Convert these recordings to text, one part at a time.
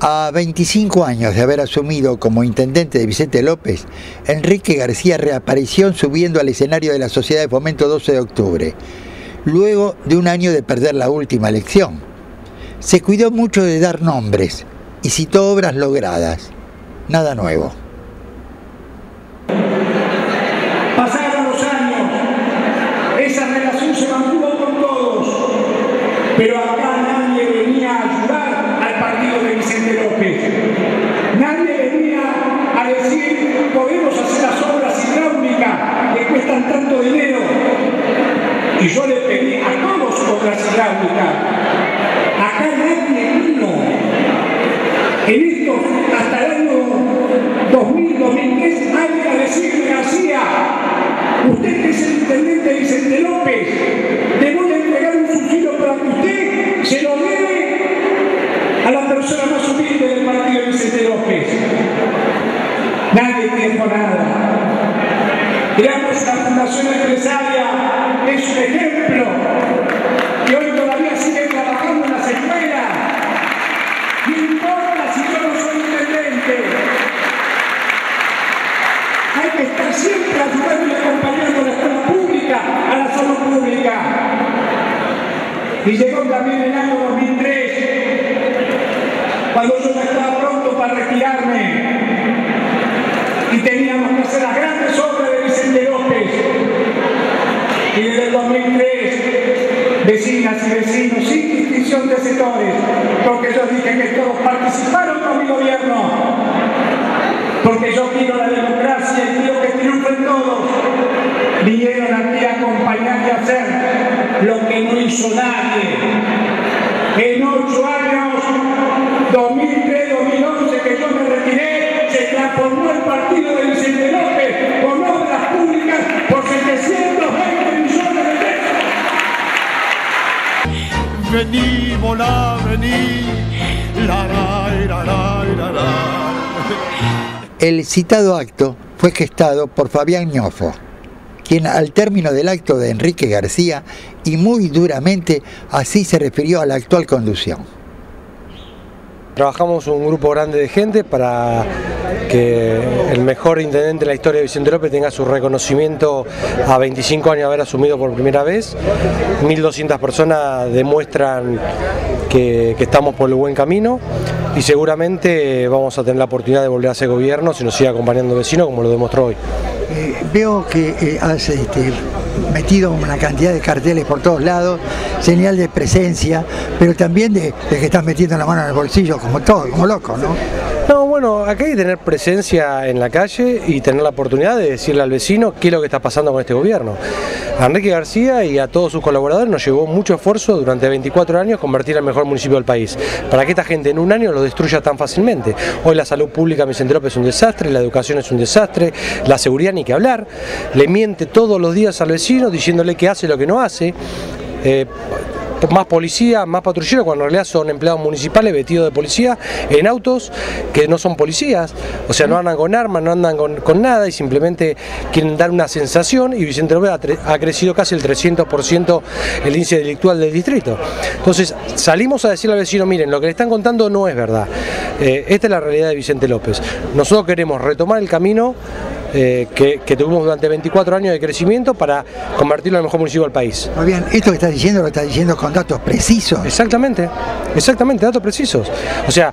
A 25 años de haber asumido como intendente de Vicente López, Enrique García reapareció subiendo al escenario de la Sociedad de Fomento 12 de octubre, luego de un año de perder la última elección. Se cuidó mucho de dar nombres y citó obras logradas. Nada nuevo. Pasaron los años, esa relación se mantuvo con todos, pero acá nadie venía a ayudar al partido de Vicente López. Nadie venía a decir, podemos hacer las obras hidráulicas que cuestan tanto dinero. Y yo le pedí a todos obras hidráulicas. Estar siempre ayudando y acompañando a la escuela pública, a la salud pública. Y llegó también el año 2003, cuando yo ya estaba pronto para retirarme y teníamos que hacer las grandes obras de Vicente López. Y desde el 2003, vecinas y vecinos, sin distinción de sectores, porque yo dije que todos participaron con mi gobierno, porque yo quiero la democracia y quiero que triunfen todos, vinieron aquí a a hacer lo que no hizo nadie. En ocho años, 2003-2011, que yo me retiré, se transformó el partido de Vicente López con obras públicas por 720 millones de pesos. Vení, volá, vení, la, la, la, la, la, la. El citado acto fue gestado por Fabián Ñofo, quien al término del acto de Enrique García y muy duramente así se refirió a la actual conducción. Trabajamos un grupo grande de gente para que el mejor intendente de la historia de Vicente López tenga su reconocimiento a 25 años de haber asumido por primera vez. 1.200 personas demuestran que, que estamos por el buen camino y seguramente vamos a tener la oportunidad de volver a ser gobierno si nos sigue acompañando vecino como lo demostró hoy. Eh, veo que eh, has este, metido una cantidad de carteles por todos lados, señal de presencia, pero también de, de que estás metiendo la mano en el bolsillo como todo, como loco, ¿no? No, bueno, acá hay que tener presencia en la calle y tener la oportunidad de decirle al vecino qué es lo que está pasando con este gobierno. A Enrique García y a todos sus colaboradores nos llevó mucho esfuerzo durante 24 años convertir al mejor municipio del país, para que esta gente en un año lo destruya tan fácilmente. Hoy la salud pública en Vicente es un desastre, la educación es un desastre, la seguridad ni que hablar, le miente todos los días al vecino diciéndole que hace lo que no hace. Eh, más policía, más patrullero, cuando en realidad son empleados municipales vestidos de policía en autos que no son policías, o sea, no andan con armas, no andan con, con nada y simplemente quieren dar una sensación y Vicente López ha, crecido casi el 300% el índice delictual del distrito. Entonces salimos a decirle al vecino, miren, lo que le están contando no es verdad. Eh, esta es la realidad de Vicente López. Nosotros queremos retomar el camino eh, que, que tuvimos durante 24 años de crecimiento para convertirlo en el mejor municipio del país. Fabián, esto que estás diciendo lo estás diciendo con datos precisos. Exactamente, exactamente, datos precisos. O sea,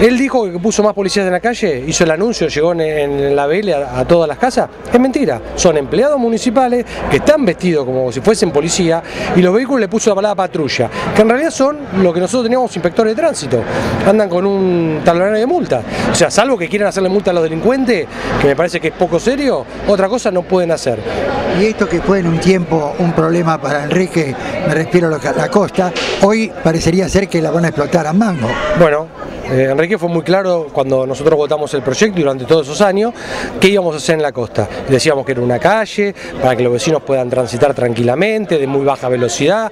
él dijo que puso más policías en la calle, hizo el anuncio, llegó en, en la BL a, a todas las casas. Es mentira, son empleados municipales que están vestidos como si fuesen policía y los vehículos le puso la palabra patrulla, que en realidad son lo que nosotros teníamos inspectores de tránsito. Andan con un talonario de multa. O sea, salvo que quieran hacerle multa a los delincuentes, que me parece que es poco serio, otra cosa no pueden hacer. Y esto que fue en un tiempo un problema para Enrique, me refiero a la costa, hoy parecería ser que la van a explotar a mango. Bueno, eh, Enrique fue muy claro cuando nosotros votamos el proyecto y durante todos esos años qué íbamos a hacer en la costa. Decíamos que era una calle para que los vecinos puedan transitar tranquilamente, de muy baja velocidad.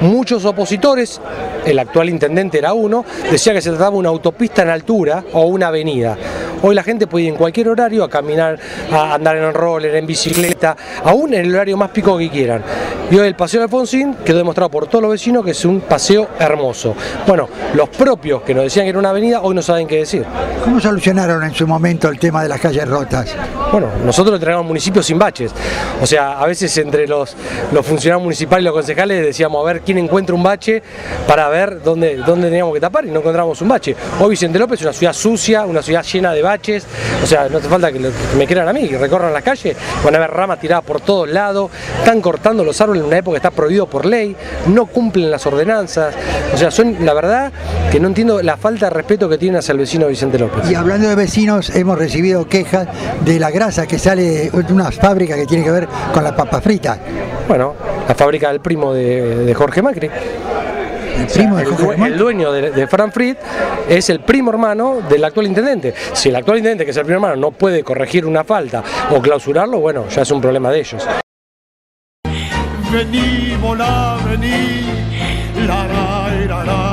Muchos opositores, el actual intendente era uno, decía que se trataba de una autopista en altura o una avenida. Hoy la gente puede ir en cualquier horario a caminar, a andar en roller, en bicicleta, aún en el horario más pico que quieran. Y hoy el Paseo de Alfonsín quedó demostrado por todos los vecinos que es un paseo hermoso. Bueno, los propios que nos decían que era una avenida, hoy no saben qué decir. ¿Cómo solucionaron en su momento el tema de las calles rotas? Bueno, nosotros entregamos municipios sin baches. O sea, a veces entre los, los funcionarios municipales y los concejales decíamos a ver quién encuentra un bache para ver dónde, dónde teníamos que tapar y no encontramos un bache. Hoy Vicente López es una ciudad sucia, una ciudad llena de baches. O sea, no hace falta que, me crean a mí, que recorran las calles, van a ver ramas tiradas por todos lados, están cortando los árboles en una época que está prohibido por ley, no cumplen las ordenanzas. O sea, son la verdad que no entiendo la falta de respeto que tienen hacia el vecino Vicente López. Y hablando de vecinos, hemos recibido quejas de la grasa que sale de una fábrica que tiene que ver con la papa frita. Bueno, la fábrica del primo de, de Jorge Macri. El primo de el, Jorge dueño de, de Fran Fried es el primo hermano del actual intendente. Si el actual intendente, que es el primo hermano, no puede corregir una falta o clausurarlo, bueno, ya es un problema de ellos. Vení, volá, vení, la, la, la, la,